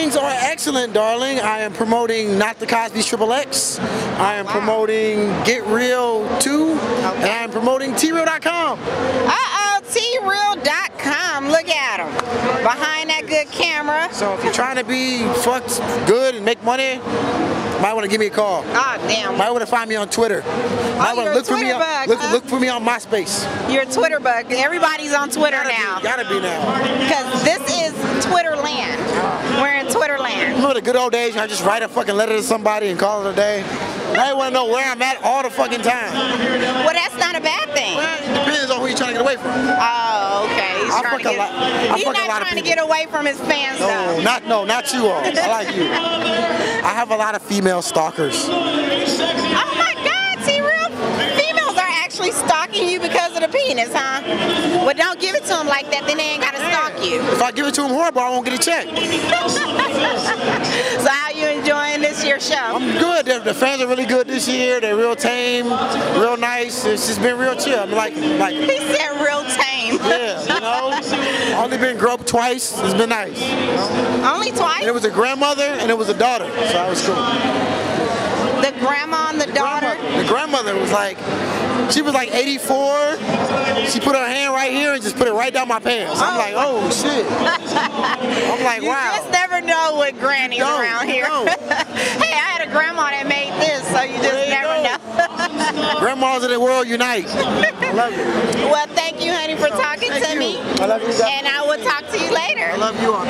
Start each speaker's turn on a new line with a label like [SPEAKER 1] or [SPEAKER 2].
[SPEAKER 1] Things are excellent, darling. I am promoting Not the Cosby's Triple X. I am promoting Get Real 2. And I am promoting TReal.com.
[SPEAKER 2] Uh-oh, T-Real.com. Look at him. Behind that good camera.
[SPEAKER 1] So if you're trying to be fucked good and make money, might want to give me a call.
[SPEAKER 2] Ah, damn.
[SPEAKER 1] Might want to find me on Twitter. Might want
[SPEAKER 2] you're
[SPEAKER 1] to look for me
[SPEAKER 2] Twitter
[SPEAKER 1] on,
[SPEAKER 2] bug,
[SPEAKER 1] look,
[SPEAKER 2] huh?
[SPEAKER 1] look for me on MySpace.
[SPEAKER 2] You're a Twitter bug. Everybody's on Twitter
[SPEAKER 1] Gotta
[SPEAKER 2] now.
[SPEAKER 1] be, gotta be now.
[SPEAKER 2] Because this is Twitter land. We're in Twitter land.
[SPEAKER 1] Remember the good old days? I just write a fucking letter to somebody and call it a day. Now you want to know where I'm at all the fucking time.
[SPEAKER 2] Well, that's not a bad thing.
[SPEAKER 1] Well, it depends on who you're trying to get away from.
[SPEAKER 2] Oh, okay. He's
[SPEAKER 1] I fuck a
[SPEAKER 2] get.
[SPEAKER 1] lot- I
[SPEAKER 2] he's
[SPEAKER 1] fuck a
[SPEAKER 2] not
[SPEAKER 1] lot of
[SPEAKER 2] trying to get away from his fans,
[SPEAKER 1] No,
[SPEAKER 2] though.
[SPEAKER 1] not no, not you all. I like you. I have a lot of female stalkers.
[SPEAKER 2] Oh my God, you because of the penis, huh? Well, don't give it to them like that. Then they ain't gotta stalk you.
[SPEAKER 1] If I give it to them horrible, I won't get a check.
[SPEAKER 2] so how you enjoying this year's show?
[SPEAKER 1] I'm good. The, the fans are really good this year. They're real tame, real nice. It's just been real chill. I'm like, like,
[SPEAKER 2] He said real tame.
[SPEAKER 1] yeah, you know. Only been groped twice. It's been nice.
[SPEAKER 2] Only twice.
[SPEAKER 1] And it was a grandmother and it was a daughter, so that was cool.
[SPEAKER 2] The grandma and the daughter.
[SPEAKER 1] The grandmother was like, she was like 84. She put her hand right here and just put it right down my pants. I'm like, oh shit. I'm like,
[SPEAKER 2] You
[SPEAKER 1] wow.
[SPEAKER 2] You just never know with grannies around here. hey, I had a grandma that made this, so you just
[SPEAKER 1] you
[SPEAKER 2] never
[SPEAKER 1] go.
[SPEAKER 2] know.
[SPEAKER 1] Grandmas of the world unite. I love you.
[SPEAKER 2] well, thank you, honey, for talking
[SPEAKER 1] Thank
[SPEAKER 2] to
[SPEAKER 1] you.
[SPEAKER 2] me.
[SPEAKER 1] I love you.
[SPEAKER 2] And I will talk to you later.
[SPEAKER 1] I love you all. Be good.